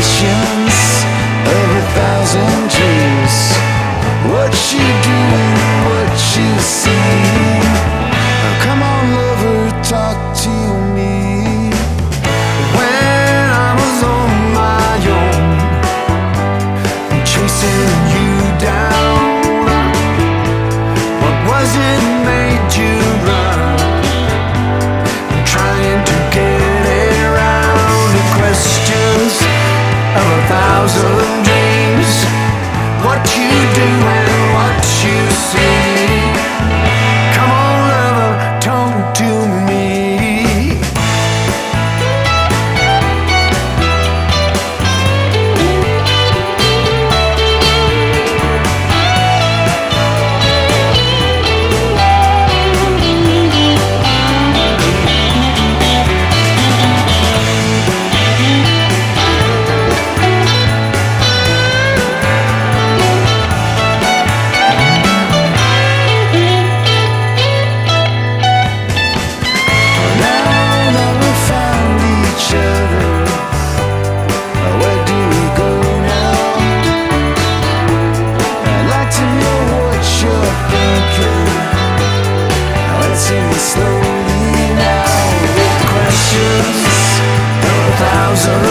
question cows are